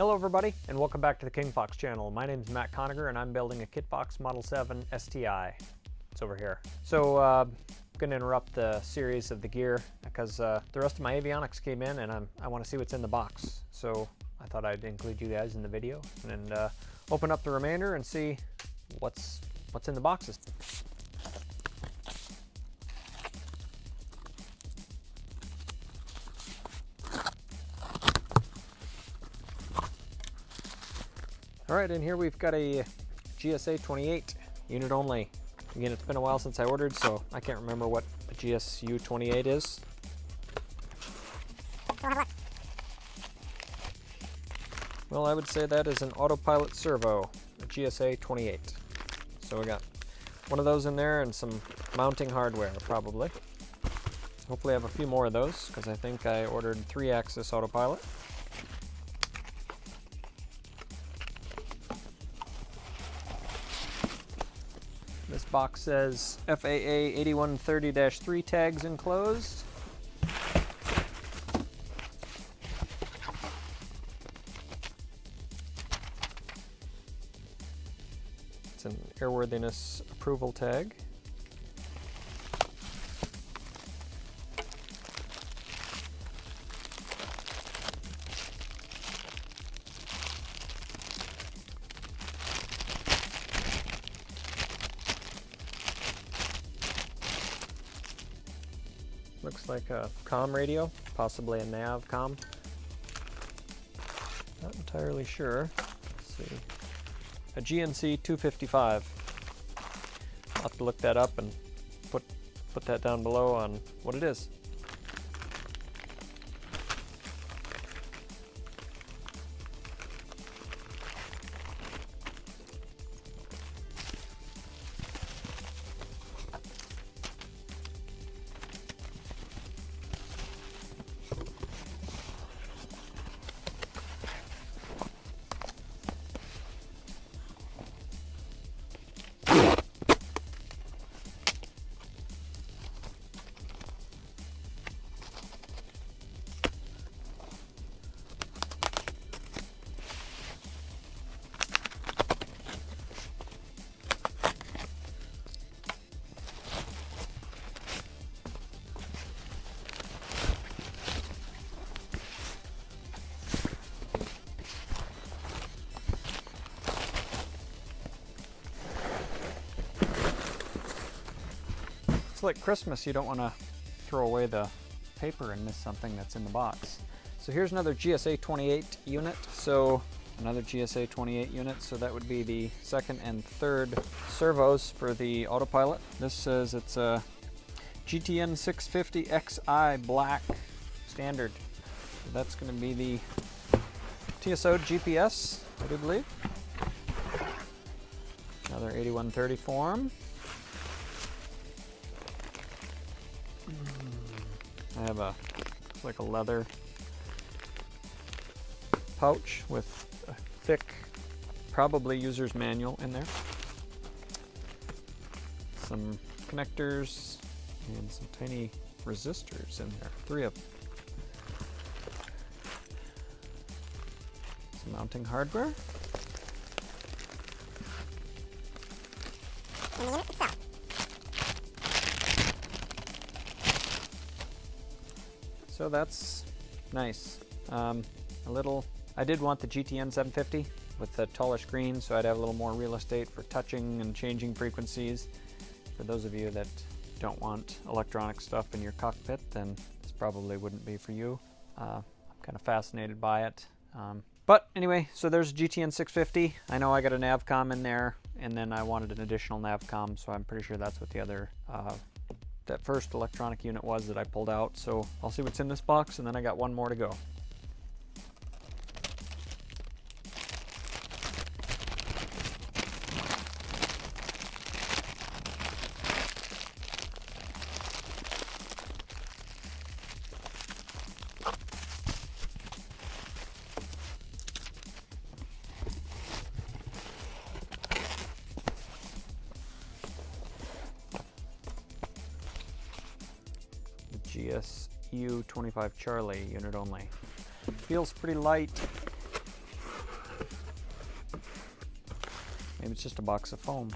Hello everybody and welcome back to the King Fox channel. My name is Matt Koeniguer and I'm building a Kitfox Model 7 STI. It's over here. So uh, I'm going to interrupt the series of the gear because uh, the rest of my avionics came in and I'm, I want to see what's in the box. So I thought I'd include you guys in the video and uh, open up the remainder and see what's what's in the boxes. All right, in here we've got a GSA 28 unit only. Again, it's been a while since I ordered, so I can't remember what a GSU 28 is. Well, I would say that is an autopilot servo, a GSA 28. So we got one of those in there and some mounting hardware, probably. Hopefully I have a few more of those, because I think I ordered three-axis autopilot. Box says FAA 8130-3 tags enclosed. It's an airworthiness approval tag. Like a com radio, possibly a nav com. Not entirely sure. Let's see. A GNC 255. I'll have to look that up and put put that down below on what it is. It's like Christmas, you don't want to throw away the paper and miss something that's in the box. So here's another GSA 28 unit. So another GSA 28 unit. So that would be the second and third servos for the autopilot. This says it's a GTN 650 XI black standard. So that's going to be the TSO GPS, I do believe. Another 8130 form. I have a like a leather pouch with a thick, probably user's manual in there. Some connectors and some tiny resistors in there. Three of them. Some mounting hardware. So that's nice. Um, a little, I did want the GTN 750 with the taller screen so I'd have a little more real estate for touching and changing frequencies. For those of you that don't want electronic stuff in your cockpit, then this probably wouldn't be for you. Uh, I'm kind of fascinated by it. Um, but anyway, so there's GTN 650. I know I got a Navcom in there, and then I wanted an additional Navcom, so I'm pretty sure that's what the other uh, that first electronic unit was that I pulled out. So I'll see what's in this box and then I got one more to go. GSU 25 Charlie unit only. Feels pretty light. Maybe it's just a box of foam.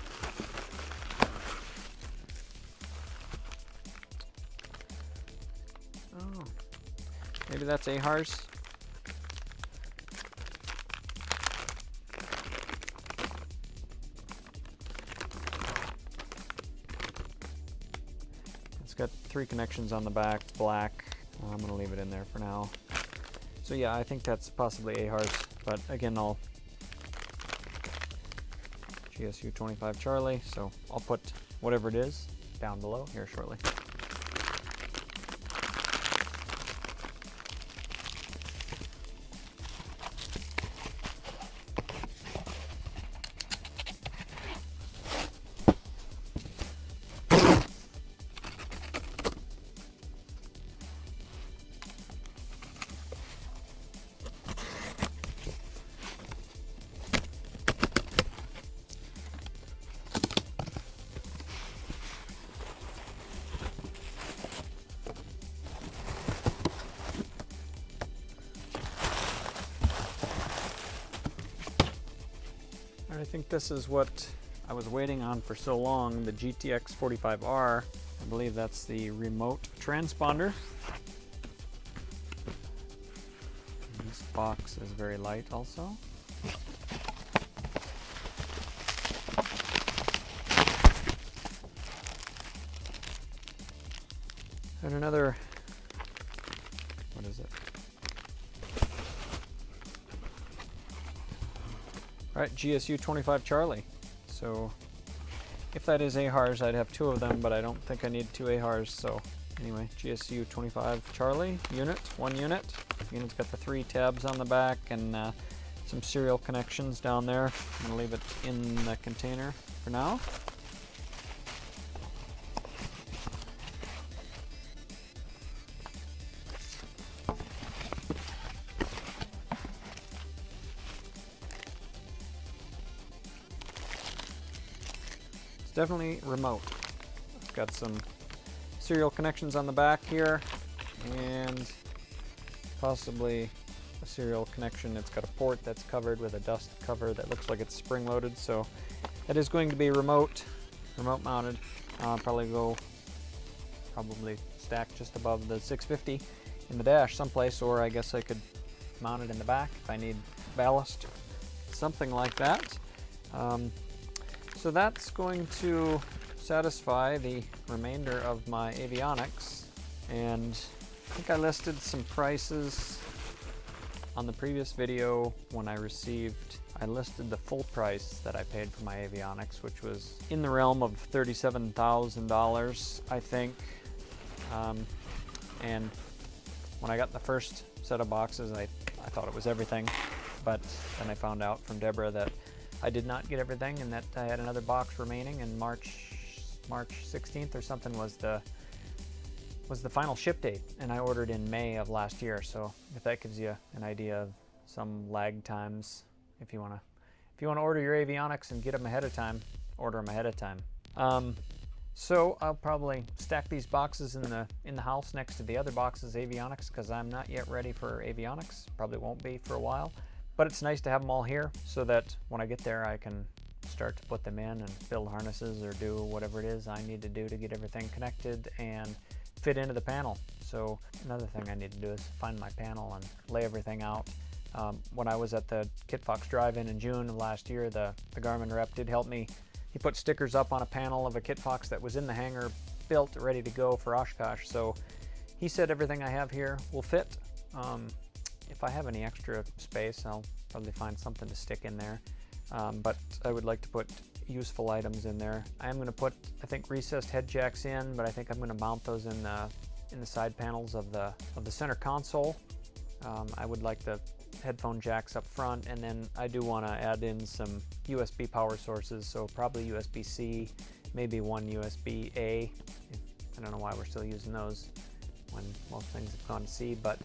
Oh. Maybe that's AHRS It's got three connections on the back, black. Uh, I'm gonna leave it in there for now. So yeah, I think that's possibly AHRS, but again, I'll GSU 25 Charlie, so I'll put whatever it is down below here shortly. I think this is what I was waiting on for so long, the GTX 45R. I believe that's the remote transponder. This box is very light also. And another, what is it? All right, GSU 25 Charlie. So if that is AHRS, I'd have two of them, but I don't think I need two AHRS. So anyway, GSU 25 Charlie unit, one unit. Unit's got the three tabs on the back and uh, some serial connections down there. I'm gonna leave it in the container for now. Definitely remote. Got some serial connections on the back here and possibly a serial connection. It's got a port that's covered with a dust cover that looks like it's spring loaded. So that is going to be remote, remote mounted. I'll probably go probably stack just above the 650 in the dash someplace or I guess I could mount it in the back if I need ballast, something like that. Um, so that's going to satisfy the remainder of my avionics. And I think I listed some prices on the previous video when I received, I listed the full price that I paid for my avionics, which was in the realm of $37,000, I think. Um, and when I got the first set of boxes, I, I thought it was everything. But then I found out from Deborah that I did not get everything and that I had another box remaining and March March 16th or something was the was the final ship date. And I ordered in May of last year. So if that gives you an idea of some lag times if you want to if you want to order your avionics and get them ahead of time order them ahead of time. Um, so I'll probably stack these boxes in the in the house next to the other boxes avionics because I'm not yet ready for avionics. Probably won't be for a while but it's nice to have them all here so that when I get there I can start to put them in and build harnesses or do whatever it is I need to do to get everything connected and fit into the panel. So another thing I need to do is find my panel and lay everything out. Um, when I was at the Kitfox drive-in in June of last year, the, the Garmin rep did help me. He put stickers up on a panel of a Kitfox that was in the hangar, built, ready to go for Oshkosh. So he said everything I have here will fit. Um, if I have any extra space, I'll probably find something to stick in there. Um, but I would like to put useful items in there. I am going to put, I think, recessed head jacks in, but I think I'm going to mount those in the in the side panels of the of the center console. Um, I would like the headphone jacks up front, and then I do want to add in some USB power sources, so probably USB-C, maybe one USB-A. I don't know why we're still using those when most things have gone to C, but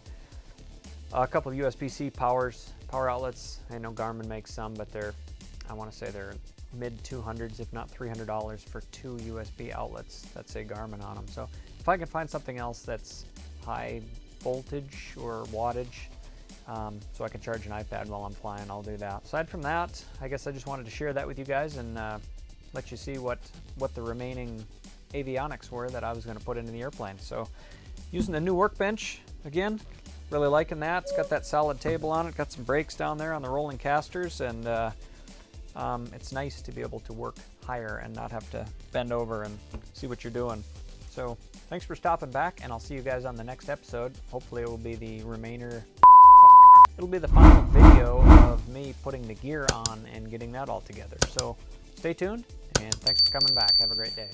a couple of USB-C powers, power outlets. I know Garmin makes some, but they're, I want to say they're mid 200s, if not $300 for two USB outlets that say Garmin on them. So if I can find something else that's high voltage or wattage, Um, so I can charge an iPad while I'm flying. I'll do that. Aside from that, I guess I just wanted to share that with you guys and uh, let you see what what the remaining avionics were that I was going to put into the airplane. So using the new workbench again, really liking that. It's got that solid table on it. Got some brakes down there on the rolling casters, and uh, um, it's nice to be able to work higher and not have to bend over and see what you're doing. So thanks for stopping back, and I'll see you guys on the next episode. Hopefully, it will be the remainder. It'll be the final video of me putting the gear on and getting that all together. So stay tuned, and thanks for coming back. Have a great day.